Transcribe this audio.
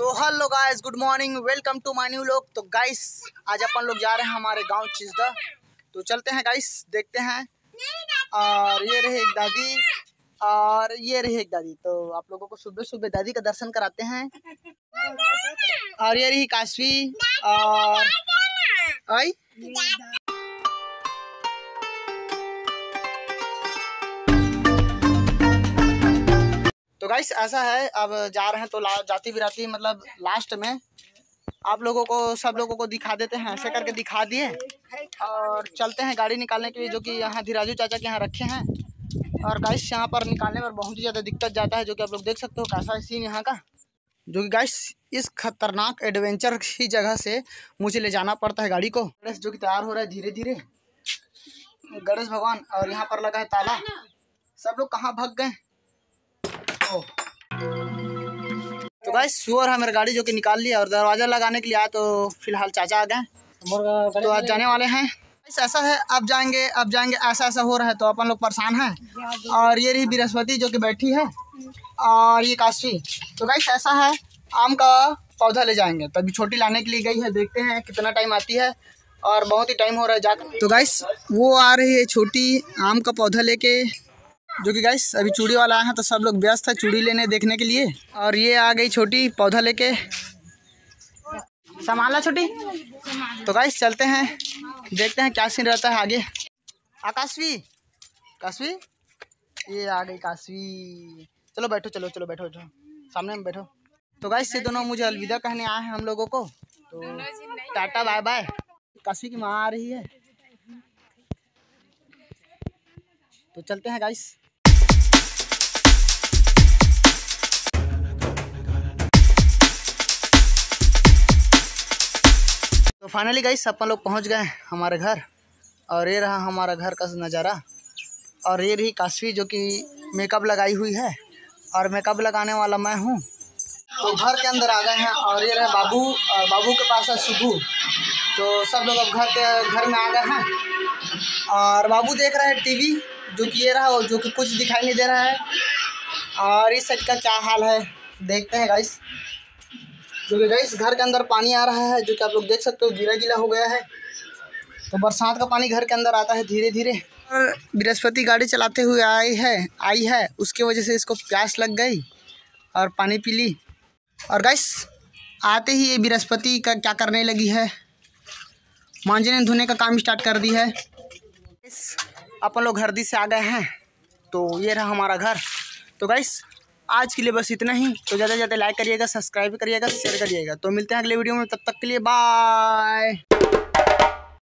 तो hello guys good morning welcome to my new vlog तो guys आज अपन लोग जा रहे हैं हमारे गाँव चिजदा। तो चलते हैं गाइस देखते हैं। और ये रहे एक दादी, और ये रही एक दादी। तो आप लोगों को सुबह सुबह दादी का दर्शन कराते हैं। और ये रही काशवी, और आई? गाइस ऐसा है, अब जा रहे हैं तो जाती बिराती मतलब लास्ट में। आप लोगों को, सब लोगों को दिखा देते हैं, ऐसे करके दिखा दिए। और चलते हैं गाड़ी निकालने के लिए, जो कि यहाँ धीराजू चाचा के यहाँ रखे हैं। और गाइस यहाँ पर निकालने पर बहुत ही ज़्यादा दिक्कत जाता है, जो कि आप लोग देख सकते हो, कैसा है सीन यहाँ का। जो कि गाइस इस खतरनाक एडवेंचर की जगह से मुझे ले जाना पड़ता है गाड़ी को। गणेश जो कि तैयार हो रहा है धीरे धीरे गणेश भगवान, और यहाँ पर लगा है ताला। सब लोग कहाँ भग गए? तो गाइस सुअर है मेरा गाड़ी जो कि निकाल लिया और दरवाज़ा लगाने के लिए आया तो फ़िलहाल चाचा आ गए। तो आज जाने वाले हैं। ऐसा है, अब जाएँगे अब जाएँगे, ऐसा ऐसा हो रहा है तो अपन लोग परेशान हैं। और ये रही बृहस्पति जो कि बैठी है और ये काशी। तो गाइस ऐसा है, आम का पौधा ले जाएँगे। तभी छोटी लाने के लिए गई है, देखते हैं कितना टाइम आती है और बहुत ही टाइम हो रहा है जाकर। तो गाइस वो आ रही है छोटी आम का पौधा लेके। जो कि गाइस अभी चूड़ी वाला आया है तो सब लोग व्यस्त है चूड़ी लेने देखने के लिए। और ये आ गई छोटी, पौधा लेके। संभाला छोटी। तो गाइस चलते हैं। देखते हैं क्या सीन रहता है आगे। आकाशवी काशवी ये आ गई काशवी चलो बैठो, चलो चलो, बैठो बैठो। सामने में बैठो। तो गाइस ये दोनों मुझे अलविदा कहने आए हैं हम लोगों को। तो टाटा बाय बाय काशवी की माँ आ रही है। तो चलते हैं गाइस फाइनली गाइस अपन लोग पहुँच गए हमारे घर। और ये रहा हमारा घर का नज़ारा। और ये रही काशवी जो कि मेकअप लगाई हुई है। और मेकअप लगाने वाला मैं हूँ। तो घर के अंदर आ गए हैं और ये रहे बाबू। और बाबू के पास है सुबू। तो सब लोग अब घर के, घर में आ गए हैं। और बाबू देख रहे हैं टीवी, जो कि ये रहा जो कि कुछ दिखाई नहीं दे रहा है। और इस साइड का क्या हाल है? देखते हैं गाइस जो कि गाइस घर के अंदर पानी आ रहा है, जो कि आप लोग देख सकते हो गीला गीला हो गया है। तो बरसात का पानी घर के अंदर आता है धीरे धीरे बृहस्पति गाड़ी चलाते हुए आई है आई है, उसकी वजह से इसको प्यास लग गई और पानी पी ली। और गाइस आते ही ये बृहस्पति का क्या करने लगी है? मांजने धोने का काम स्टार्ट कर दी है। अपन लोग हरदी से आ गए हैं तो ये रहा हमारा घर। तो गाइस आज के लिए बस इतना ही। तो ज़्यादा से ज़्यादा लाइक करिएगा सब्सक्राइब करिएगा शेयर करिएगा। तो मिलते हैं अगले वीडियो में। तब तक के लिए बाय